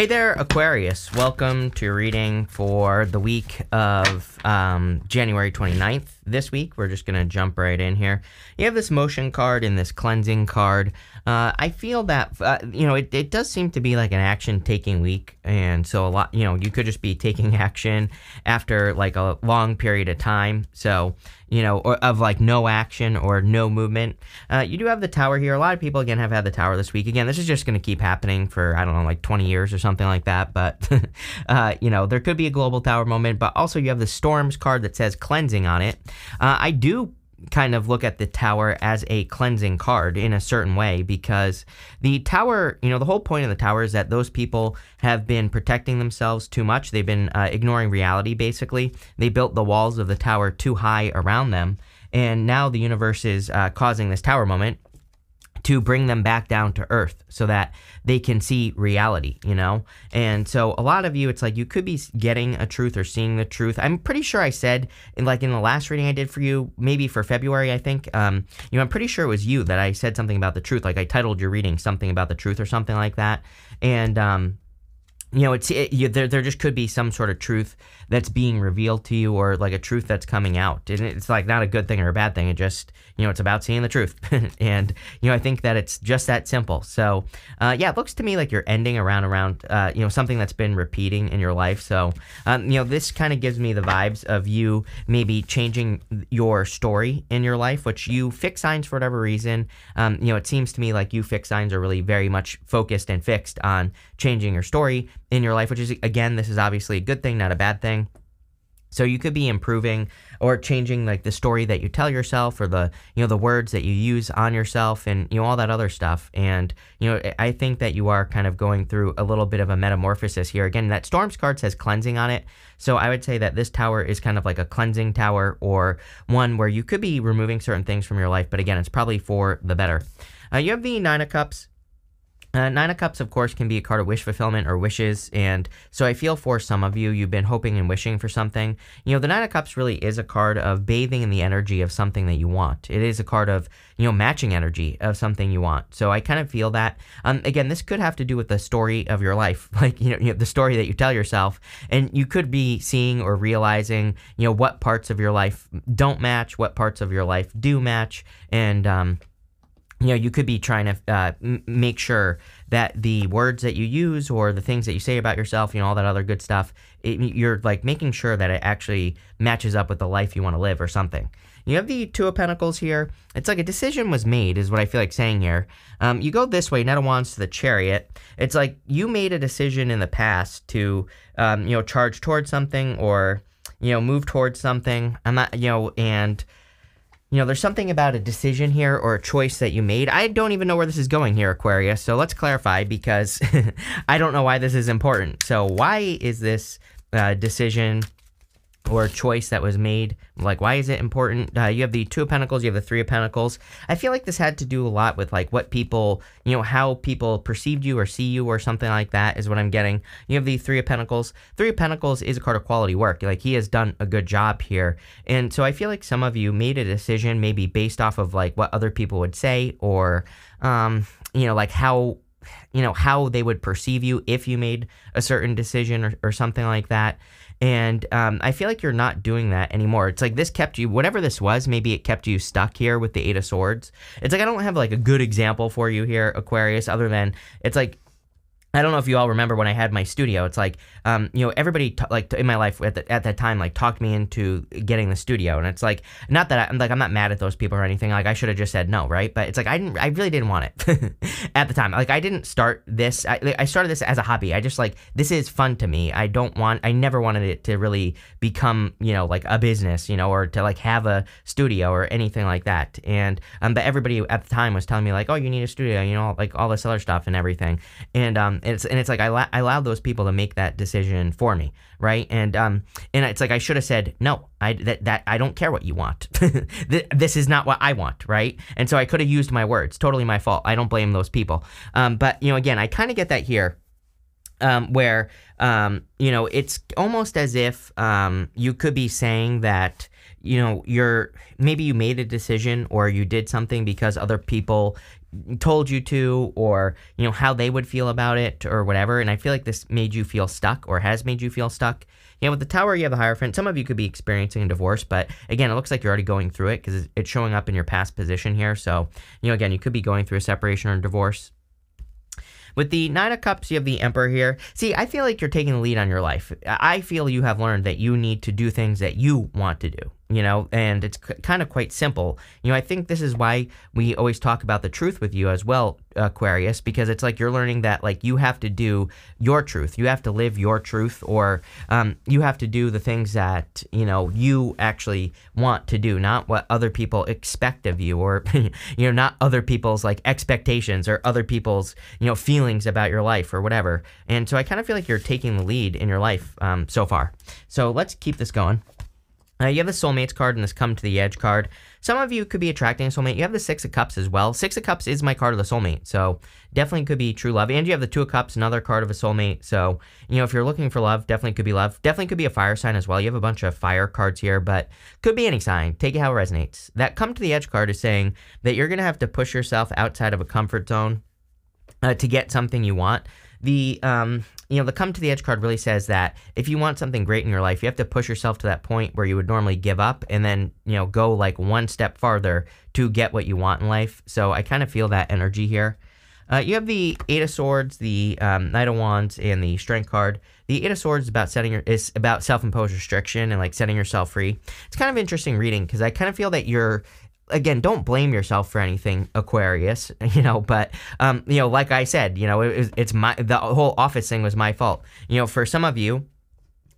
Hey there, Aquarius. Welcome to your reading for the week of um, January 29th. This week, we're just going to jump right in here. You have this motion card and this cleansing card. Uh, I feel that, uh, you know, it, it does seem to be like an action taking week. And so, a lot, you know, you could just be taking action after like a long period of time. So, you know, or of like no action or no movement. Uh, you do have the tower here. A lot of people, again, have had the tower this week. Again, this is just going to keep happening for, I don't know, like 20 years or something like that. But, uh, you know, there could be a global tower moment. But also, you have the storms card that says cleansing on it. Uh, I do kind of look at the tower as a cleansing card in a certain way because the tower, you know, the whole point of the tower is that those people have been protecting themselves too much. They've been uh, ignoring reality, basically. They built the walls of the tower too high around them. And now the universe is uh, causing this tower moment to bring them back down to earth so that they can see reality, you know? And so a lot of you, it's like you could be getting a truth or seeing the truth. I'm pretty sure I said, in, like in the last reading I did for you, maybe for February, I think, um, you know, I'm pretty sure it was you that I said something about the truth. Like I titled your reading something about the truth or something like that. And, um, you know, it's it, you, there. There just could be some sort of truth that's being revealed to you, or like a truth that's coming out, and it's like not a good thing or a bad thing. It just you know, it's about seeing the truth, and you know, I think that it's just that simple. So, uh, yeah, it looks to me like you're ending around around uh, you know something that's been repeating in your life. So, um, you know, this kind of gives me the vibes of you maybe changing your story in your life, which you fixed signs for whatever reason. Um, you know, it seems to me like you fixed signs are really very much focused and fixed on changing your story in your life, which is, again, this is obviously a good thing, not a bad thing. So you could be improving or changing like the story that you tell yourself or the you know the words that you use on yourself and you know all that other stuff. And you know I think that you are kind of going through a little bit of a metamorphosis here. Again, that storms card says cleansing on it. So I would say that this tower is kind of like a cleansing tower or one where you could be removing certain things from your life, but again, it's probably for the better. Uh, you have the nine of cups. Uh, Nine of Cups, of course, can be a card of wish fulfillment or wishes, and so I feel for some of you, you've been hoping and wishing for something. You know, the Nine of Cups really is a card of bathing in the energy of something that you want. It is a card of, you know, matching energy of something you want. So I kind of feel that. Um, again, this could have to do with the story of your life, like, you know, you know, the story that you tell yourself, and you could be seeing or realizing, you know, what parts of your life don't match, what parts of your life do match, and, um, you know, you could be trying to uh, m- make sure that the words that you use or the things that you say about yourself, you know, all that other good stuff, it, you're like making sure that it actually matches up with the life you want to live or something. You have the Two of Pentacles here. It's like a decision was made, is what I feel like saying here. Um, you go this way, Knight of Wands to the Chariot. It's like you made a decision in the past to, um, you know, charge towards something or, you know, move towards something. I'm not, you know, and you know, there's something about a decision here or a choice that you made. I don't even know where this is going here, Aquarius. So let's clarify because I don't know why this is important. So, why is this uh, decision or choice that was made. Like, why is it important? Uh, you have the Two of Pentacles, you have the Three of Pentacles. I feel like this had to do a lot with like what people, you know, how people perceived you or see you or something like that is what I'm getting. You have the Three of Pentacles. Three of Pentacles is a card of quality work. Like, he has done a good job here. And so I feel like some of you made a decision maybe based off of like what other people would say or, um, you know, like how you know how they would perceive you if you made a certain decision or, or something like that and um, I feel like you're not doing that anymore. It's like this kept you, whatever this was, maybe it kept you stuck here with the Eight of Swords. It's like I don't have like a good example for you here, Aquarius, other than it's like I don't know if you all remember when I had my studio. It's like, um, you know, everybody like in my life at, the, at that time like talked me into getting the studio, and it's like not that I, am like I'm not mad at those people or anything. Like I should have just said no, right? But it's like I didn't, I really didn't want it at the time. Like I didn't start this. I, I started this as a hobby. I just like this is fun to me. I don't want. I never wanted it to really become, you know, like a business, you know, or to like have a studio or anything like that. And um, but everybody at the time was telling me like, oh, you need a studio, you know, like all this other stuff and everything, and um and it's and it's like I, la- I allowed those people to make that decision for me, right? And um and it's like I should have said no. I that that I don't care what you want. this is not what I want, right? And so I could have used my words. Totally my fault. I don't blame those people. Um, but you know, again, I kind of get that here. Um, where um, you know it's almost as if um, you could be saying that you know you're maybe you made a decision or you did something because other people told you to or you know how they would feel about it or whatever. And i feel like this made you feel stuck or has made you feel stuck. Yeah with the tower you have the hierophant some of you could be experiencing a divorce but again it looks like you're already going through it because it's showing up in your past position here. So you know again you could be going through a separation or a divorce. With the Nine of Cups, you have the Emperor here. See, I feel like you're taking the lead on your life. I feel you have learned that you need to do things that you want to do you know, and it's kind of quite simple. You know, I think this is why we always talk about the truth with you as well, Aquarius, because it's like you're learning that like you have to do your truth, you have to live your truth, or um, you have to do the things that you know you actually want to do, not what other people expect of you, or you know, not other people's like expectations or other people's you know feelings about your life or whatever. And so I kind of feel like you're taking the lead in your life um, so far. So let's keep this going. Uh, you have the soulmates card and this come to the edge card. Some of you could be attracting a soulmate. You have the six of cups as well. Six of cups is my card of the soulmate, so definitely could be true love. And you have the two of cups, another card of a soulmate. So you know if you're looking for love, definitely could be love. Definitely could be a fire sign as well. You have a bunch of fire cards here, but could be any sign. Take it how it resonates. That come to the edge card is saying that you're gonna have to push yourself outside of a comfort zone uh, to get something you want the um, you know the come to the edge card really says that if you want something great in your life you have to push yourself to that point where you would normally give up and then you know go like one step farther to get what you want in life. So i kind of feel that energy here. Uh, you have the eight of swords the um, knight of wands and the strength card. The eight of swords is about setting your is about self-imposed restriction and like setting yourself free. It's kind of interesting reading because i kind of feel that you're again, don't blame yourself for anything, Aquarius. You know, but um, you know, like I said, you know, it, it's my the whole office thing was my fault. You know, for some of you,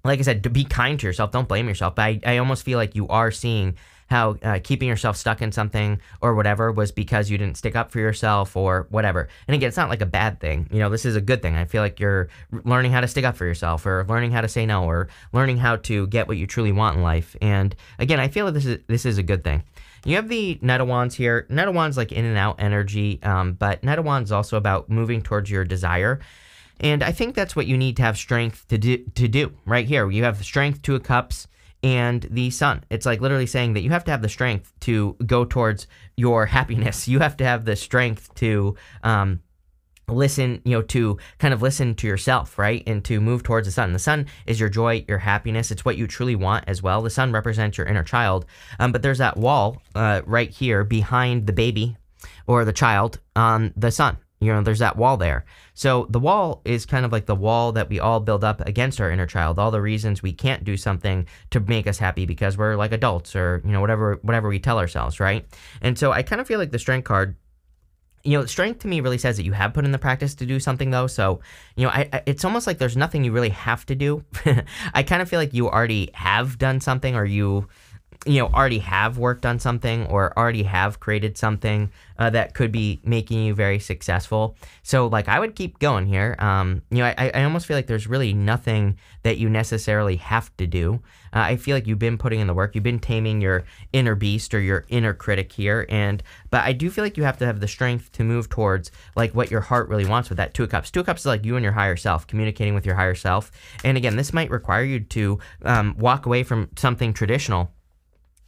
like I said, be kind to yourself. Don't blame yourself. But I, I almost feel like you are seeing how uh, keeping yourself stuck in something or whatever was because you didn't stick up for yourself or whatever. And again, it's not like a bad thing. You know, this is a good thing. I feel like you're learning how to stick up for yourself or learning how to say no or learning how to get what you truly want in life. And again, I feel like this is this is a good thing. You have the Wands here. Wands like in and out energy, um, but Wands also about moving towards your desire. And I think that's what you need to have strength to do, to do right here. You have the strength, two of cups, and the sun. It's like literally saying that you have to have the strength to go towards your happiness. You have to have the strength to um, listen, you know, to kind of listen to yourself, right? And to move towards the sun. The sun is your joy, your happiness. It's what you truly want as well. The sun represents your inner child. Um, but there's that wall uh, right here behind the baby or the child on the sun. You know, there's that wall there. So the wall is kind of like the wall that we all build up against our inner child. All the reasons we can't do something to make us happy because we're like adults or, you know, whatever whatever we tell ourselves, right? And so I kind of feel like the strength card you know, strength to me really says that you have put in the practice to do something though. So, you know, I, I, it's almost like there's nothing you really have to do. I kind of feel like you already have done something or you you know already have worked on something or already have created something uh, that could be making you very successful. So like i would keep going here. Um, you know I, I almost feel like there's really nothing that you necessarily have to do. Uh, i feel like you've been putting in the work. You've been taming your inner beast or your inner critic here. And but i do feel like you have to have the strength to move towards like what your heart really wants with that two of cups. Two of cups is like you and your higher self communicating with your higher self. And again this might require you to um, walk away from something traditional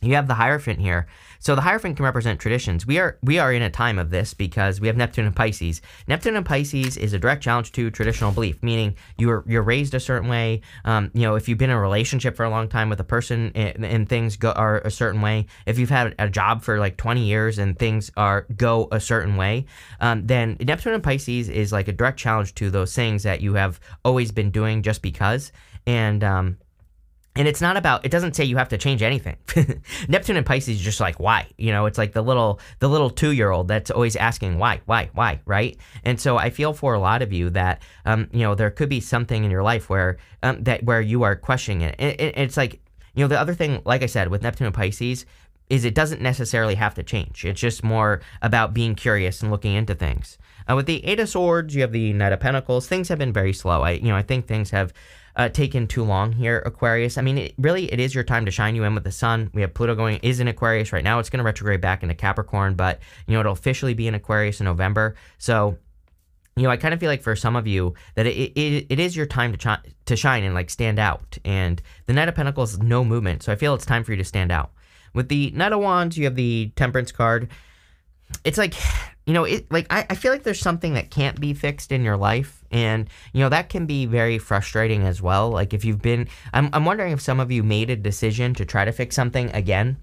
you have the Hierophant here. So the Hierophant can represent traditions. We are we are in a time of this because we have Neptune and Pisces. Neptune and Pisces is a direct challenge to traditional belief, meaning you're you're raised a certain way. Um, you know, if you've been in a relationship for a long time with a person and, and things go are a certain way, if you've had a job for like 20 years and things are go a certain way, um, then Neptune and Pisces is like a direct challenge to those things that you have always been doing just because. And um, and it's not about it doesn't say you have to change anything. Neptune and pisces is just like why? You know it's like the little the little two-year-old that's always asking why why why right? And so i feel for a lot of you that um, you know there could be something in your life where um, that where you are questioning it. It, it it's like you know the other thing like i said with neptune and pisces is it doesn't necessarily have to change. It's just more about being curious and looking into things uh, with the eight of swords you have the knight of pentacles things have been very slow i you know i think things have uh, taken too long here, Aquarius. I mean, it, really, it is your time to shine you in with the sun. We have Pluto going is in Aquarius right now. It's going to retrograde back into Capricorn, but you know it'll officially be in Aquarius in November. So you know, I kind of feel like for some of you that it, it, it is your time to, to shine and like stand out. And the Knight of Pentacles, no movement. So I feel it's time for you to stand out. With the Knight of Wands, you have the Temperance card. It's like you know, it like I, I feel like there's something that can't be fixed in your life. And, you know, that can be very frustrating as well. Like if you've been I'm I'm wondering if some of you made a decision to try to fix something again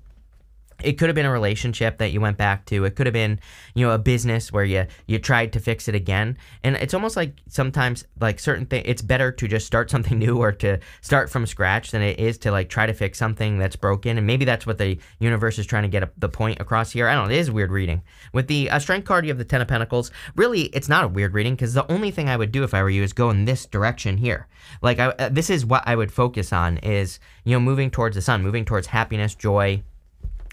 it could have been a relationship that you went back to. It could have been you know a business where you you tried to fix it again. And it's almost like sometimes like certain things it's better to just start something new or to start from scratch than it is to like try to fix something that's broken. And maybe that's what the universe is trying to get a, the point across here. I don't know. It is weird reading. With the uh, strength card you have the ten of pentacles really it's not a weird reading because the only thing i would do if i were you is go in this direction here. Like I, uh, this is what i would focus on is you know moving towards the sun moving towards happiness joy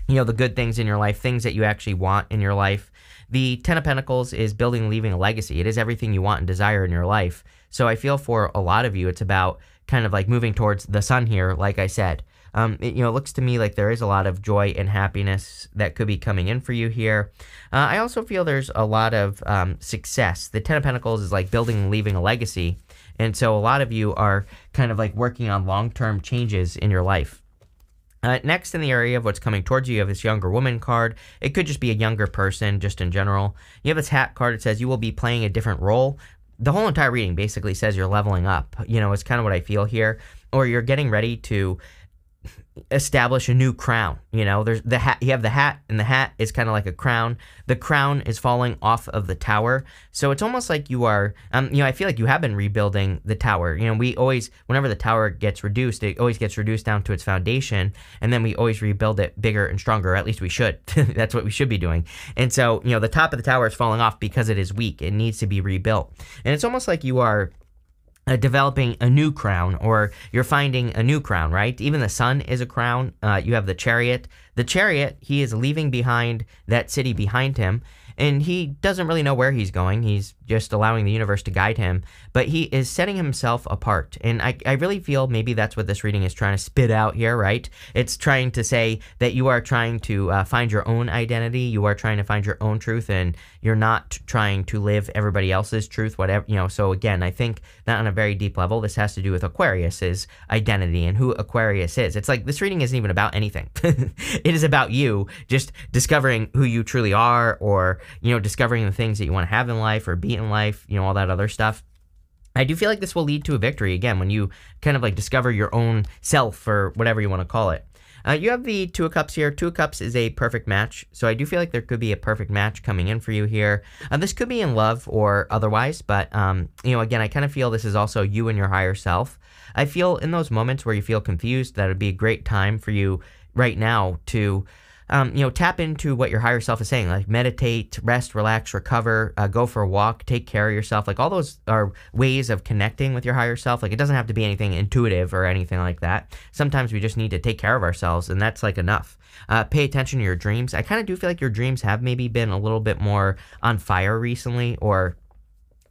you know, the good things in your life, things that you actually want in your life. The Ten of Pentacles is building leaving a legacy. It is everything you want and desire in your life. So I feel for a lot of you, it's about kind of like moving towards the sun here, like I said. Um, it, you know, it looks to me like there is a lot of joy and happiness that could be coming in for you here. Uh, I also feel there's a lot of um, success. The Ten of Pentacles is like building and leaving a legacy. And so a lot of you are kind of like working on long term changes in your life. Uh, next, in the area of what's coming towards you, you have this younger woman card. It could just be a younger person, just in general. You have this hat card. It says you will be playing a different role. The whole entire reading basically says you're leveling up. You know, it's kind of what I feel here. Or you're getting ready to establish a new crown. You know, there's the hat. You have the hat, and the hat is kind of like a crown. The crown is falling off of the tower, so it's almost like you are. Um, you know, I feel like you have been rebuilding the tower. You know, we always, whenever the tower gets reduced, it always gets reduced down to its foundation, and then we always rebuild it bigger and stronger. At least we should. That's what we should be doing. And so, you know, the top of the tower is falling off because it is weak. It needs to be rebuilt, and it's almost like you are uh, developing a new crown or you're finding a new crown, right? Even the sun is a crown. Uh, you have the chariot. The chariot, he is leaving behind that city behind him and he doesn't really know where he's going. He's just allowing the universe to guide him, but he is setting himself apart. And I, I really feel maybe that's what this reading is trying to spit out here, right? It's trying to say that you are trying to uh, find your own identity, you are trying to find your own truth, and you're not trying to live everybody else's truth, whatever, you know. So again, I think that on a very deep level, this has to do with Aquarius's identity and who Aquarius is. It's like this reading isn't even about anything, it is about you just discovering who you truly are or you know, discovering the things that you want to have in life or be in life, you know, all that other stuff. I do feel like this will lead to a victory again when you kind of like discover your own self or whatever you want to call it. Uh, you have the Two of Cups here. Two of Cups is a perfect match, so I do feel like there could be a perfect match coming in for you here. Uh, this could be in love or otherwise, but um, you know, again, I kind of feel this is also you and your higher self. I feel in those moments where you feel confused, that would be a great time for you right now to um, you know, tap into what your higher self is saying, like meditate, rest, relax, recover, uh, go for a walk, take care of yourself. Like all those are ways of connecting with your higher self. Like it doesn't have to be anything intuitive or anything like that. Sometimes we just need to take care of ourselves, and that's like enough. Uh, pay attention to your dreams. I kind of do feel like your dreams have maybe been a little bit more on fire recently, or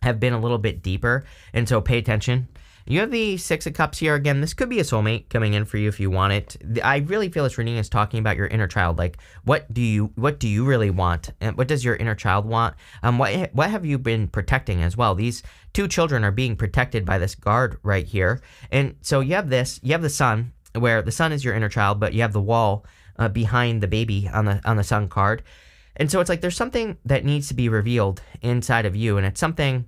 have been a little bit deeper, and so pay attention you have the Six of Cups here. Again, this could be a soulmate coming in for you if you want it. I really feel this reading is talking about your inner child. Like, what do you what do you really want? And what does your inner child want? Um, what what have you been protecting as well? These two children are being protected by this guard right here. And so you have this, you have the sun, where the sun is your inner child, but you have the wall uh, behind the baby on the on the sun card. And so it's like there's something that needs to be revealed inside of you, and it's something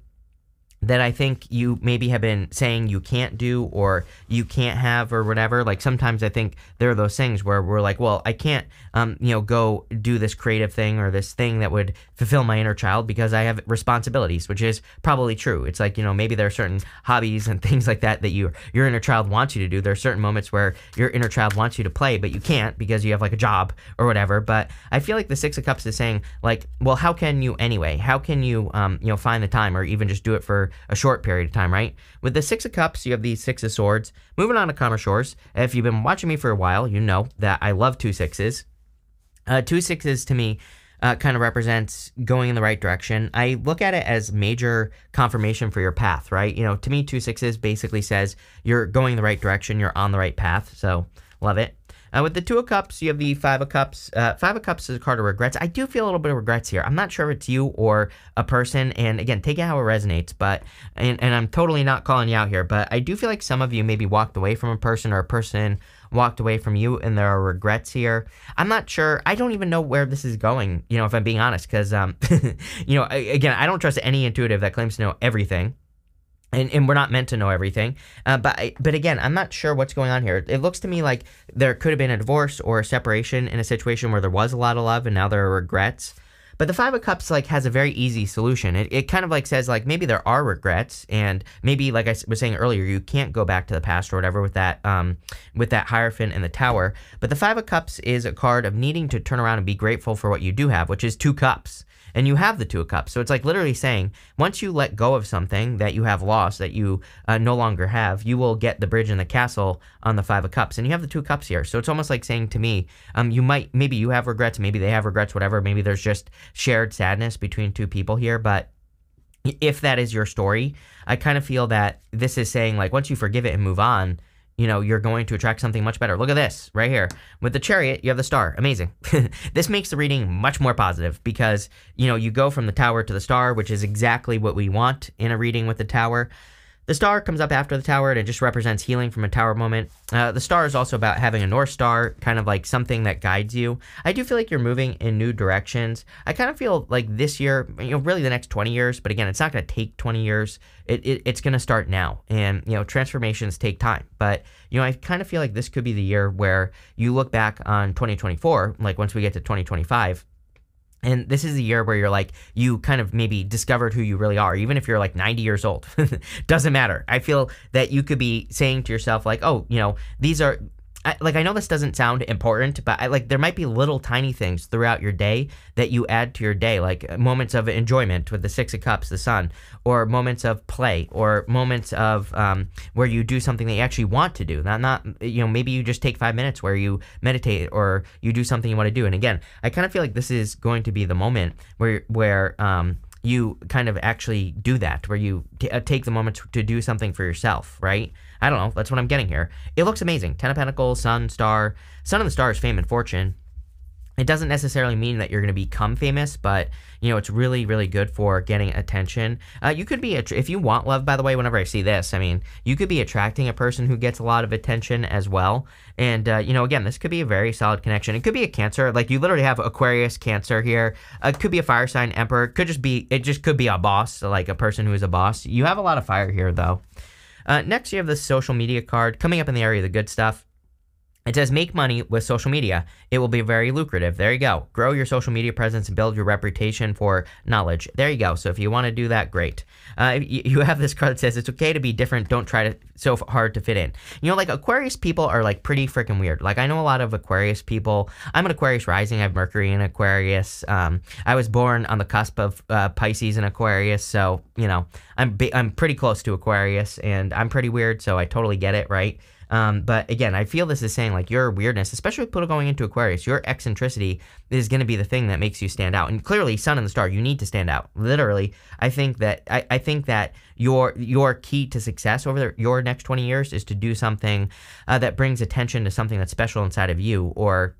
that I think you maybe have been saying you can't do or you can't have or whatever. Like sometimes I think there are those things where we're like, well, I can't, um, you know, go do this creative thing or this thing that would fulfill my inner child because I have responsibilities, which is probably true. It's like you know maybe there are certain hobbies and things like that that you your inner child wants you to do. There are certain moments where your inner child wants you to play, but you can't because you have like a job or whatever. But I feel like the Six of Cups is saying like, well, how can you anyway? How can you, um, you know, find the time or even just do it for a short period of time, right? With the Six of Cups, you have the Six of Swords. Moving on to Calmer Shores. If you've been watching me for a while, you know that I love two sixes. Uh, two sixes to me uh, kind of represents going in the right direction. I look at it as major confirmation for your path, right? You know, to me, two sixes basically says you're going the right direction, you're on the right path. So love it. Uh, with the Two of Cups, you have the Five of Cups. Uh, five of Cups is a card of regrets. I do feel a little bit of regrets here. I'm not sure if it's you or a person, and again, take it how it resonates. But and, and I'm totally not calling you out here, but I do feel like some of you maybe walked away from a person or a person walked away from you, and there are regrets here. I'm not sure. I don't even know where this is going. You know, if I'm being honest, because um, you know, again, I don't trust any intuitive that claims to know everything and, and we're not meant to know everything. Uh, but but again, I'm not sure what's going on here. It looks to me like there could have been a divorce or a separation in a situation where there was a lot of love and now there are regrets. But the Five of Cups like has a very easy solution. It, it kind of like says like maybe there are regrets and maybe like I was saying earlier, you can't go back to the past or whatever with that um with that Hierophant and the Tower. But the Five of Cups is a card of needing to turn around and be grateful for what you do have, which is two cups and you have the two of cups. So it's like literally saying once you let go of something that you have lost that you uh, no longer have you will get the bridge and the castle on the five of cups. And you have the two of cups here. So it's almost like saying to me um you might maybe you have regrets maybe they have regrets whatever. Maybe there's just shared sadness between two people here. But if that is your story i kind of feel that this is saying like once you forgive it and move on you know, you're going to attract something much better. Look at this right here. With the chariot, you have the star. Amazing. this makes the reading much more positive because, you know, you go from the tower to the star, which is exactly what we want in a reading with the tower. The star comes up after the tower and it just represents healing from a tower moment. Uh, the star is also about having a North Star, kind of like something that guides you. I do feel like you're moving in new directions. I kind of feel like this year, you know, really the next 20 years, but again, it's not going to take 20 years. It, it it's going to start now. And, you know, transformations take time. But, you know, I kind of feel like this could be the year where you look back on 2024, like once we get to 2025 and this is a year where you're like, you kind of maybe discovered who you really are, even if you're like 90 years old. Doesn't matter. I feel that you could be saying to yourself, like, oh, you know, these are I, like I know this doesn't sound important, but I like there might be little tiny things throughout your day that you add to your day, like moments of enjoyment with the Six of Cups, the Sun, or moments of play, or moments of um, where you do something that you actually want to do. Not not you know maybe you just take five minutes where you meditate or you do something you want to do. And again, I kind of feel like this is going to be the moment where where um, you kind of actually do that, where you t- uh, take the moment to do something for yourself, right? I don't know. That's what I'm getting here. It looks amazing. Ten of Pentacles, Sun, Star. Sun of the Stars, fame and fortune. It doesn't necessarily mean that you're going to become famous, but you know it's really, really good for getting attention. Uh, you could be, if you want love, by the way. Whenever I see this, I mean, you could be attracting a person who gets a lot of attention as well. And uh, you know, again, this could be a very solid connection. It could be a Cancer, like you literally have Aquarius, Cancer here. Uh, it could be a fire sign, Emperor. It could just be, it just could be a boss, like a person who is a boss. You have a lot of fire here, though. Uh, next, you have the social media card coming up in the area of the good stuff. It says make money with social media. It will be very lucrative. There you go. Grow your social media presence and build your reputation for knowledge. There you go. So if you want to do that, great. Uh, you have this card that says it's okay to be different. Don't try to so hard to fit in. You know, like Aquarius people are like pretty freaking weird. Like I know a lot of Aquarius people. I'm an Aquarius rising. I have Mercury in Aquarius. Um, I was born on the cusp of uh, Pisces and Aquarius, so you know I'm I'm pretty close to Aquarius, and I'm pretty weird. So I totally get it, right? Um, but again, I feel this is saying like your weirdness, especially with Pluto going into Aquarius, your eccentricity is going to be the thing that makes you stand out. And clearly, Sun and the Star, you need to stand out. Literally, I think that I, I think that your your key to success over the, your next 20 years is to do something uh, that brings attention to something that's special inside of you or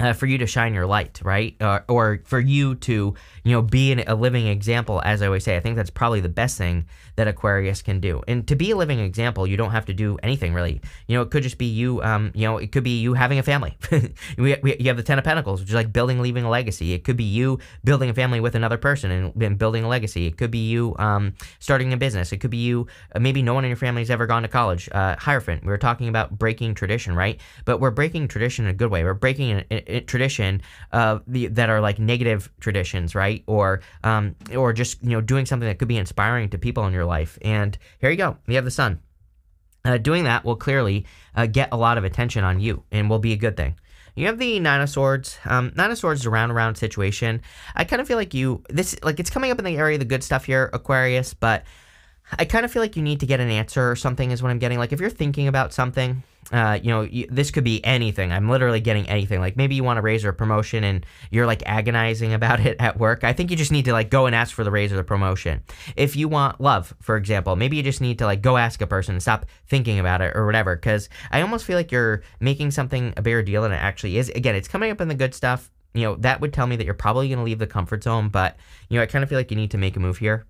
uh, for you to shine your light, right? Uh, or for you to, you know, be an, a living example, as I always say. I think that's probably the best thing that Aquarius can do. And to be a living example, you don't have to do anything really. You know, it could just be you, um, you know, it could be you having a family. we, we, you have the Ten of Pentacles, which is like building, leaving a legacy. It could be you building a family with another person and, and building a legacy. It could be you um, starting a business. It could be you, uh, maybe no one in your family has ever gone to college. Uh, Hierophant, we were talking about breaking tradition, right? But we're breaking tradition in a good way. We're breaking an, tradition uh, the, that are like negative traditions, right? Or um, or just you know doing something that could be inspiring to people in your life. And here you go, you have the sun. Uh, doing that will clearly uh, get a lot of attention on you and will be a good thing. You have the Nine of Swords. Um, Nine of Swords is a round around situation. I kind of feel like you this like it's coming up in the area of the good stuff here, Aquarius, but I kind of feel like you need to get an answer or something is what I'm getting. Like if you're thinking about something uh, you know, you, this could be anything. I'm literally getting anything. Like maybe you want a raise or a promotion and you're like agonizing about it at work. I think you just need to like go and ask for the raise or the promotion. If you want love, for example, maybe you just need to like go ask a person and stop thinking about it or whatever. Cause I almost feel like you're making something a bigger deal than it actually is. Again, it's coming up in the good stuff. You know, that would tell me that you're probably going to leave the comfort zone, but you know, I kind of feel like you need to make a move here.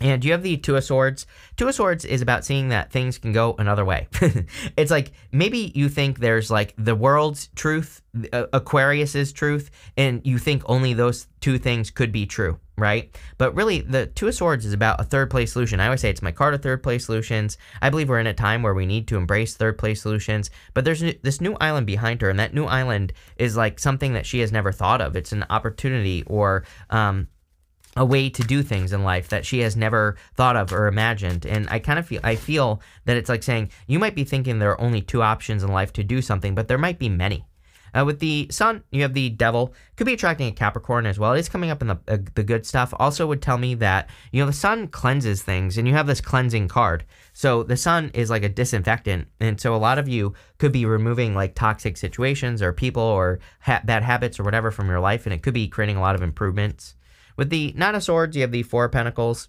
And you have the Two of Swords. Two of Swords is about seeing that things can go another way. it's like maybe you think there's like the world's truth, uh, Aquarius's truth, and you think only those two things could be true, right? But really, the Two of Swords is about a third place solution. I always say it's my card of third place solutions. I believe we're in a time where we need to embrace third place solutions. But there's this new island behind her, and that new island is like something that she has never thought of. It's an opportunity or um, a way to do things in life that she has never thought of or imagined. And i kind of feel i feel that it's like saying you might be thinking there are only two options in life to do something but there might be many. Uh, with the sun you have the devil. Could be attracting a capricorn as well. It is coming up in the, uh, the good stuff. Also would tell me that you know the sun cleanses things and you have this cleansing card. So the sun is like a disinfectant. And so a lot of you could be removing like toxic situations or people or ha- bad habits or whatever from your life. And it could be creating a lot of improvements with the Nine of Swords, you have the Four of Pentacles.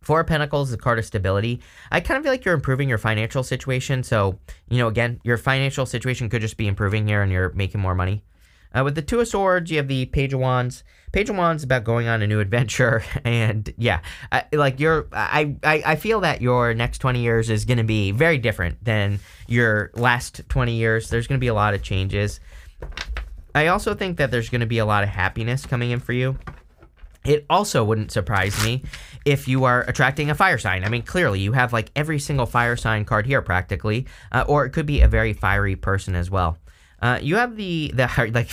Four of Pentacles is a card of stability. I kind of feel like you're improving your financial situation. So, you know, again, your financial situation could just be improving here and you're making more money. Uh, with the Two of Swords, you have the Page of Wands. Page of Wands is about going on a new adventure, and yeah, I, like your, I, I, I feel that your next twenty years is going to be very different than your last twenty years. There's going to be a lot of changes. I also think that there's going to be a lot of happiness coming in for you. It also wouldn't surprise me if you are attracting a fire sign. I mean, clearly you have like every single fire sign card here practically, uh, or it could be a very fiery person as well. Uh, you have the the like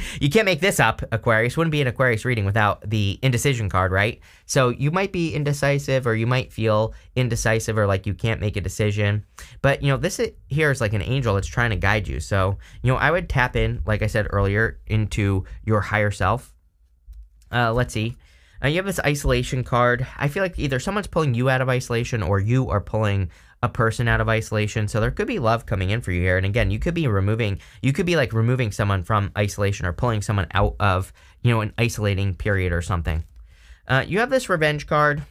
you can't make this up. Aquarius wouldn't be an Aquarius reading without the indecision card, right? So you might be indecisive, or you might feel indecisive, or like you can't make a decision. But you know this here is like an angel that's trying to guide you. So you know I would tap in, like I said earlier, into your higher self uh, let's see. Uh, you have this isolation card. I feel like either someone's pulling you out of isolation or you are pulling a person out of isolation. So there could be love coming in for you here. And again, you could be removing, you could be like removing someone from isolation or pulling someone out of, you know, an isolating period or something. Uh, you have this revenge card.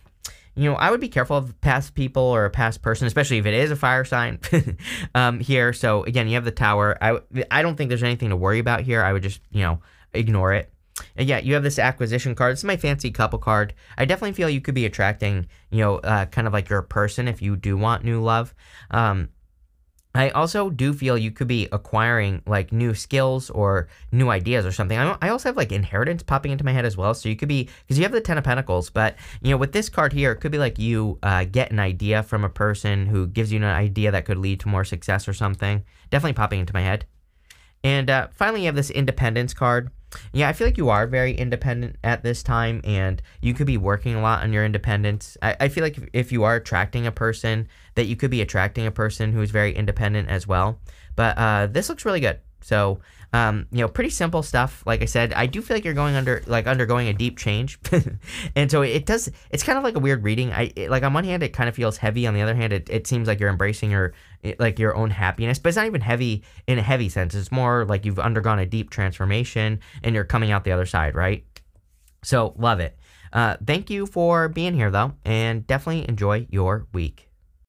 You know, I would be careful of past people or a past person, especially if it is a fire sign um, here. So again, you have the tower. I, I don't think there's anything to worry about here. I would just, you know, ignore it. And yeah, you have this acquisition card. This is my fancy couple card. I definitely feel you could be attracting, you know, uh, kind of like your person if you do want new love. Um, I also do feel you could be acquiring like new skills or new ideas or something. I, I also have like inheritance popping into my head as well. So you could be, because you have the Ten of Pentacles, but you know, with this card here, it could be like you uh, get an idea from a person who gives you an idea that could lead to more success or something. Definitely popping into my head. And uh, finally, you have this independence card. Yeah, I feel like you are very independent at this time, and you could be working a lot on your independence. I, I feel like if, if you are attracting a person, that you could be attracting a person who's very independent as well. But uh, this looks really good. So, um, you know, pretty simple stuff. Like I said, I do feel like you're going under, like undergoing a deep change, and so it does. It's kind of like a weird reading. I it, like on one hand, it kind of feels heavy. On the other hand, it, it seems like you're embracing your like your own happiness, but it's not even heavy in a heavy sense. It's more like you've undergone a deep transformation and you're coming out the other side, right? So love it. Uh, thank you for being here though, and definitely enjoy your week.